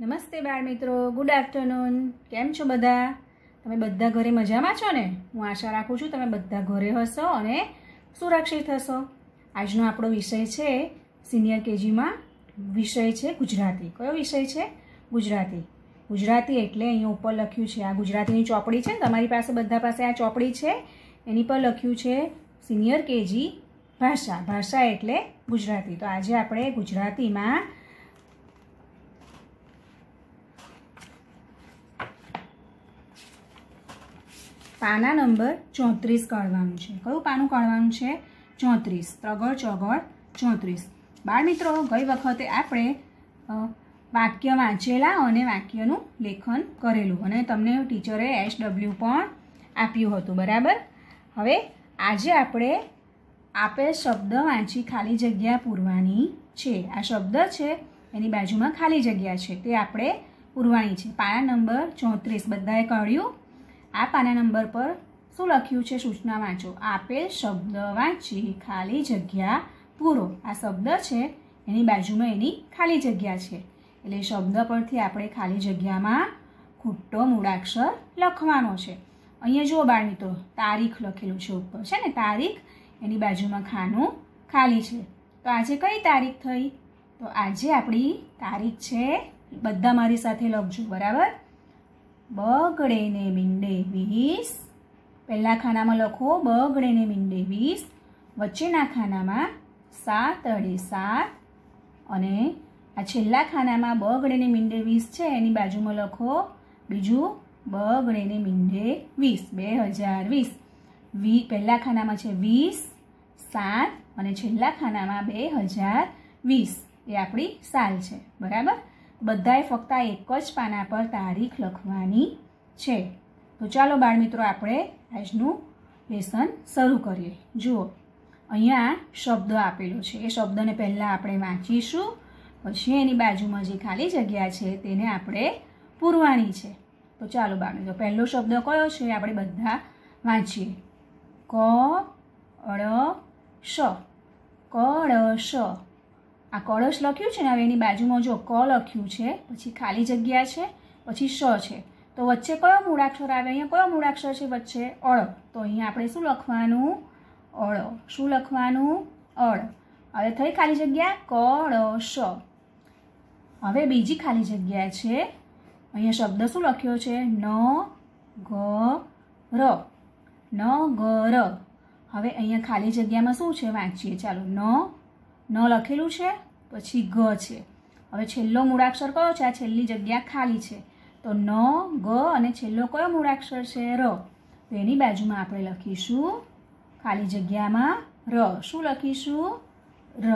નમસ્તે બાળ મિત્રો ગુડ આફ્ટરનૂન કેમ છો બધા? તમે બધા ઘરે મજામાં છો ને? હું આશા રાખું છું તમે બધા ઘરે હશો અને સુરક્ષિત હશો. આજનો આપણો વિષય છે સિનિયર કેજીમાં વિષય છે ગુજરાતી. કયો વિષય છે? ગુજરાતી. ગુજરાતી એટલે અહીંયા ઉપર લખ્યું છે આ ગુજરાતીની ચોપડી છે તમારી પાસે બધા પાસે આ ચોપડી છે. એની પર લખ્યું છે સિનિયર કેજી ભાષા. ભાષા એટલે ગુજરાતી. તો આજે આપણે ગુજરાતીમાં પાના નંબર ચોત્રીસ કાઢવાનું છે. કયું પાનું કાઢવાનું છે? ચોત્રીસ. ત્રગળ ચોગળ, ચોત્રીસ. બાળ મિત્રો, ગઈ વખતે આપણે વાક્ય વાંચેલા અને વાક્યનું લેખન કરેલું અને તમને ટીચરે એસ ડબલ્યુ પણ આપ્યું હતું. બરાબર? હવે આજે આપણે આપેલ શબ્દ વાંચી ખાલી જગ્યા પૂરવાની છે. આ શબ્દ છે, એની બાજુમાં ખાલી જગ્યા છે. તે આપણે પૂરવાની છે. પાના નંબર ચોત્રીસ. બધાએ કાઢ્યું? આ પાના નંબર પર શું લખ્યું છે? સૂચના વાંચો. આપેલ શબ્દ વાંચી ખાલી જગ્યા પૂરો. આ શબ્દ છે, એની બાજુમાં એની ખાલી જગ્યા છે. એટલે શબ્દ પરથી આપણે ખાલી જગ્યામાં ખુટ્ટો મૂળાક્ષર લખવાનો છે. અહીંયા જુઓ બાળ તારીખ લખેલું છે ઉપર, છે ને? તારીખ એની બાજુમાં ખાનું ખાલી છે. તો આજે કઈ તારીખ થઈ? તો આજે આપણી તારીખ છે, બધા મારી સાથે લખજો, બરાબર? બગડે ને મીંડે વીસ. પહેલા ખાનામાં લખો બગડે ને મીંડે વીસ. વચ્ચેના ખાનામાં સાત અડે સાત. અને આ છેલ્લા ખાનામાં બગડે ને મીંડે વીસ છે, એની બાજુમાં લખો બીજું બગડે ને મીંડે વીસ, બે હજાર વીસ. વી, પહેલા ખાનામાં છે વીસ, સાત, અને છેલ્લા ખાનામાં બે હજાર વીસ. એ આપણી સાલ છે, બરાબર? બધાએ ફક્ત એક જ પાના પર તારીખ લખવાની છે. તો ચાલો બાળમિત્રો, આપણે આજનું લેસન શરૂ કરીએ. જુઓ, અહીંયા શબ્દ આપેલો છે. એ શબ્દને પહેલાં આપણે વાંચીશું, પછી એની બાજુમાં જે ખાલી જગ્યા છે તેને આપણે પૂરવાની છે. તો ચાલો બાળમિત્રો, પહેલો શબ્દ કયો છે આપણે બધા વાંચીએ. ક અડ શ. કળશ આ કળશ લખ્યું છે ને, હવે એની બાજુમાં જો ક લખ્યું છે, પછી ખાલી જગ્યા છે, પછી શ છે. તો વચ્ચે કયો મૂળાક્ષર આવે? અહીંયા કયો મૂળાક્ષર છે વચ્ચે? અળ. તો અહીંયા આપણે શું લખવાનું? અળ. શું લખવાનું? અળ. હવે થઈ ખાલી જગ્યા? કળશ. હવે બીજી ખાલી જગ્યા છે. અહીંયા શબ્દ શું લખ્યો છે? ન, ગ, ર. ન, ગ, ર. હવે અહીંયા ખાલી જગ્યામાં શું છે? વાંચીએ. ચાલો, ન ન લખેલું છે, પછી ગ છે. હવે છેલ્લો મૂળાક્ષર કયો છે? આ છેલ્લી જગ્યા ખાલી છે. તો ન, ગ અને છેલ્લો કયો મૂળાક્ષર છે? ર. તો એની બાજુમાં આપણે લખીશું ખાલી જગ્યામાં ર. શું લખીશું? ર.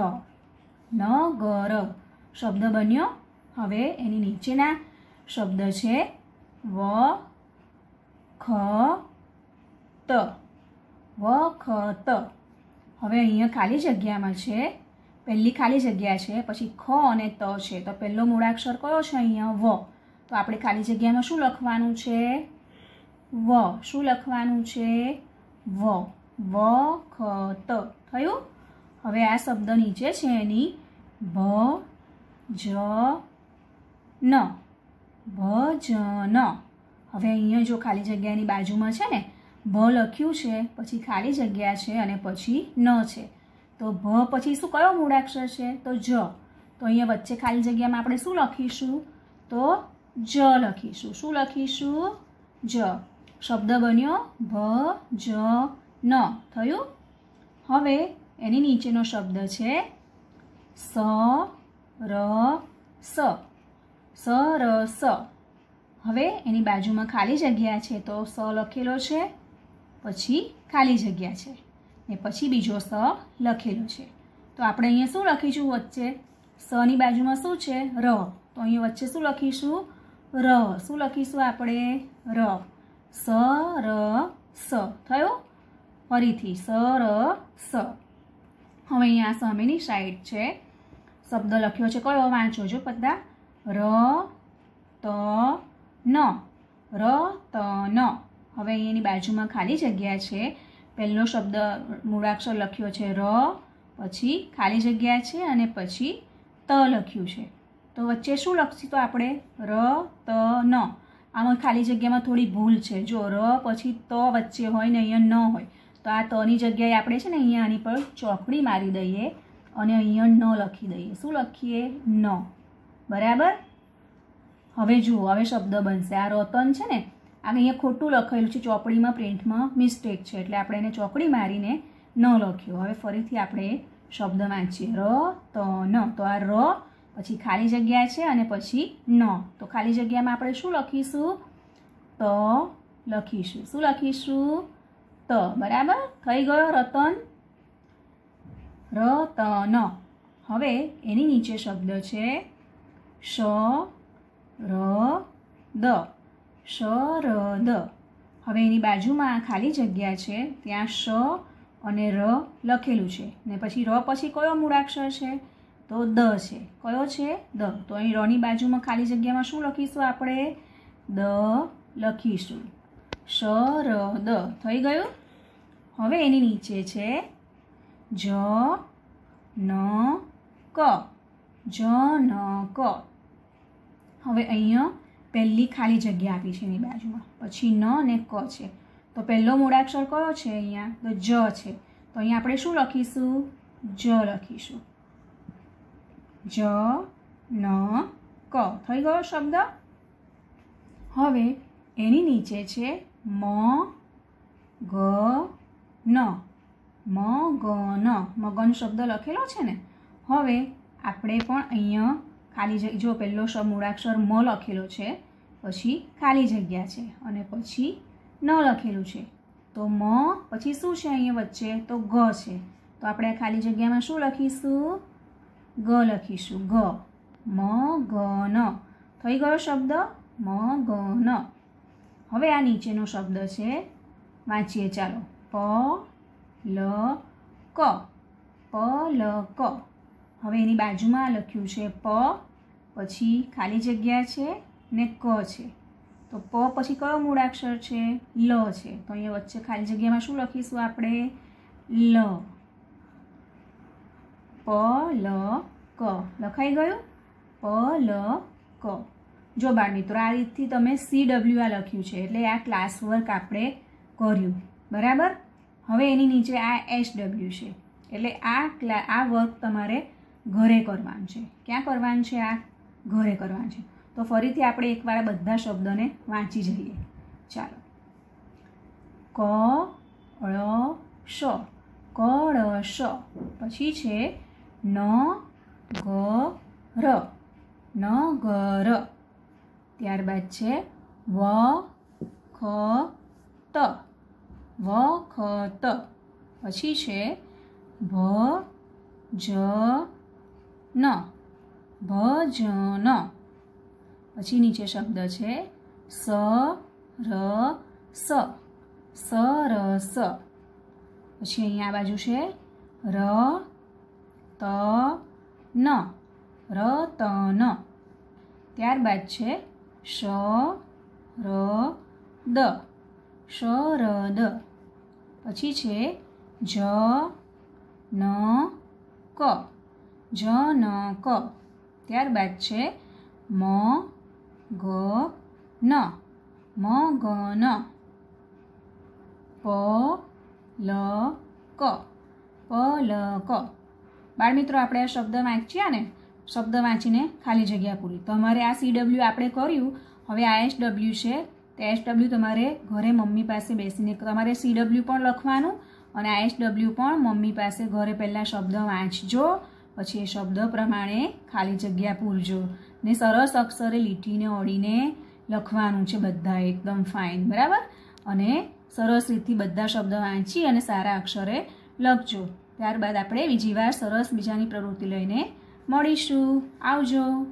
ન, ગ, ર. શબ્દ બન્યો. હવે એની નીચેના શબ્દ છે વ, ખ, ત. વખત હવે અહીંયા ખાલી જગ્યામાં છે પહેલી ખાલી જગ્યા છે, પછી ખ અને ત છે. તો પહેલો મૂળાક્ષર કયો છે અહીંયા? વ. તો આપણે ખાલી જગ્યામાં શું લખવાનું છે? વ. શું લખવાનું છે? વ. વ, ખ, ત. થયું? હવે આ શબ્દ નીચે છે એની. ભ જ, ન. ભ જ, ન. હવે અહીંયા જો ખાલી જગ્યાની બાજુમાં છે ને ભ લખ્યું છે, પછી ખાલી જગ્યા છે અને પછી ન છે. તો ભ પછી શું કયો મૂળાક્ષર છે? તો જ. તો અહીંયા વચ્ચે ખાલી જગ્યામાં આપણે શું લખીશું? તો જ લખીશું. શું લખીશું? જ. શબ્દ બન્યો ભ, જ, ન. થયું? હવે એની નીચેનો શબ્દ છે સ, ર, સ. સ, ર, સ. હવે એની બાજુમાં ખાલી જગ્યા છે તો સ લખેલો છે, પછી ખાલી જગ્યા છે. ને પછી બીજો સ લખેલો છે. તો આપણે અહીંયા શું લખીશું વચ્ચે? સની બાજુમાં શું છે? ર. તો અહીંયા વચ્ચે શું લખીશું? ર. શું લખીશું આપણે? ર. સ ર, સ. થયો? ફરીથી સ, ર, સ. હવે અહીંયા સામેની સાઈડ છે. શબ્દ લખ્યો છે કયો? વાંચો જો બધા. ર, ત, ન. ર, ત, ન. હવે અહીંયાની બાજુમાં ખાલી જગ્યા છે. પહેલો શબ્દ મૂળાક્ષર લખ્યો છે ર, પછી ખાલી જગ્યા છે અને પછી ત લખ્યું છે. તો વચ્ચે શું લખશું તો આપણે? ર, ત, ન. આમાં ખાલી જગ્યામાં થોડી ભૂલ છે. જો ર, પછી ત વચ્ચે હોય ને અહીંયા ન હોય, તો આ તની જગ્યાએ આપણે છે ને અહીંયા આની પર ચોકડી મારી દઈએ અને અહીંયા ન લખી દઈએ. શું લખીએ? ન. બરાબર? હવે જુઓ, હવે શબ્દ બનશે. આ રતન છે ને આ અહીંયા ખોટું લખેલું છે ચોપડીમાં, પ્રિન્ટમાં. મિસ્ટેક છે. એટલે આપણે એને ચોકડી મારીને ન લખ્યો. હવે ફરીથી આપણે શબ્દ વાંચીએ. ર, ત, ન. તો આ ર, પછી ખાલી જગ્યા છે અને પછી ન. તો ખાલી જગ્યામાં આપણે શું લખીશું? ત લખીશું. શું લખીશું? ત. બરાબર? થઈ ગયો રતન? રતન. હવે એની નીચે શબ્દ છે શ, ર, દ. શરદ હવે એની બાજુમાં ખાલી જગ્યા છે, ત્યાં શ અને ર લખેલું છે. ને પછી ર પછી કયો મૂળાક્ષર છે? તો દ છે. કયો છે? દ. તો અહીં રની બાજુમાં ખાલી જગ્યામાં શું લખીશું આપણે? દ લખીશું. શ ર, દ. થઈ ગયું? હવે એની નીચે છે જ, ન, ક. જ, ન, ક. હવે અહીંયા પહેલી ખાલી જગ્યા આપી છે એની બાજુમાં. પછી ન અને ક છે. તો પહેલો મૂળાક્ષર કયો છે અહીંયા? તો જ છે. તો અહીંયા આપણે શું લખીશું? જ લખીશું. જ, ન, ક. થઈ ગયો શબ્દ? હવે એની નીચે છે મ, ગ, ન. મ, ગ, ન. મગન શબ્દ લખેલો છે ને? હવે આપણે પણ અહીંયા ખાલી જગ્યા, જો પહેલો શ મૂળાક્ષર મ લખેલો છે, પછી ખાલી જગ્યા છે અને પછી ન લખેલું છે. તો મ, પછી શું છે અહીંયા વચ્ચે? તો ગ છે. તો આપણે ખાલી જગ્યામાં શું લખીશું? ગ લખીશું. ગ. મ, ગ, ન. થઈ ગયો શબ્દ? મ, ગ, ન. હવે આ નીચેનો શબ્દ છે. વાંચીએ, ચાલો. પ, લ, ક. પ, લ, ક. હવે એની બાજુમાં લખ્યું છે પ, પછી ખાલી જગ્યા છે ને ક છે. તો પ પછી કયો મૂળાક્ષર છે? લ છે. તો અહીંયા વચ્ચે ખાલી જગ્યામાં શું લખીશું આપણે? લ. પ, લ, ક. લખાઈ ગયું? પ, લ, ક. જો બાળ મિત્રો, આ રીતથી તમે સી ડબલ્યુ આ લખ્યું છે, એટલે આ ક્લાસ વર્ક આપણે કર્યું. બરાબર? હવે એની નીચે આ એસ ડબલ્યુ છે. એટલે આ આ વર્ક તમારે ઘરે કરવાનું છે. ક્યાં કરવાનું છે આ? ઘરે કરવાનું છે. તો ફરીથી આપણે એકવાર બધા શબ્દોને વાંચી જઈએ. ચાલો. ક, ળ, શ. કળશ પછી છે ન, ગ, ર. ન, ગ, ર. ત્યારબાદ છે વ, ખ, ત. વ, ખ, ત. પછી છે ભ જ ન. ભજન. પછી નીચે શબ્દ છે, સ, ર, સ. સરસ પછી અહીંયા આ બાજુ છે, ર, ત, ન. રતન ત્યારબાદ છે, શ, ર, દ. શરદ પછી છે, જ, ન, ક. જ ન ક. ત્યારબાદ છે મ, ગ, ન. મ ગ ન પ, લ, ક. પ, લ, ક. બાળમિત્રો, આપણે આ શબ્દ વાંચ્યા ને? શબ્દ વાંચીને ખાલી જગ્યા પૂરી. તમારે આ સી ડબલ્યુ આપણે કર્યું. હવે આ એસ ડબલ્યુ છે. તે એસ ડબલ્યુ તમારે ઘરે મમ્મી પાસે બેસીને, તમારે સી ડબલ્યુ પણ લખવાનું અને આ એસ ડબલ્યુ પણ મમ્મી પાસે ઘરે પહેલાં શબ્દ વાંચજો. પછી એ શબ્દ પ્રમાણે ખાલી જગ્યા પૂરજો. ને સરસ અક્ષરે લીટીને ઓળીને લખવાનું છે બધા એકદમ ફાઇન બરાબર? અને સરસ રીતથી બધા શબ્દ વાંચી અને સારા અક્ષરે લખજો. ત્યારબાદ આપણે બીજી વાર સરસ બીજાની પ્રવૃત્તિ લઈને મળીશું. આવજો.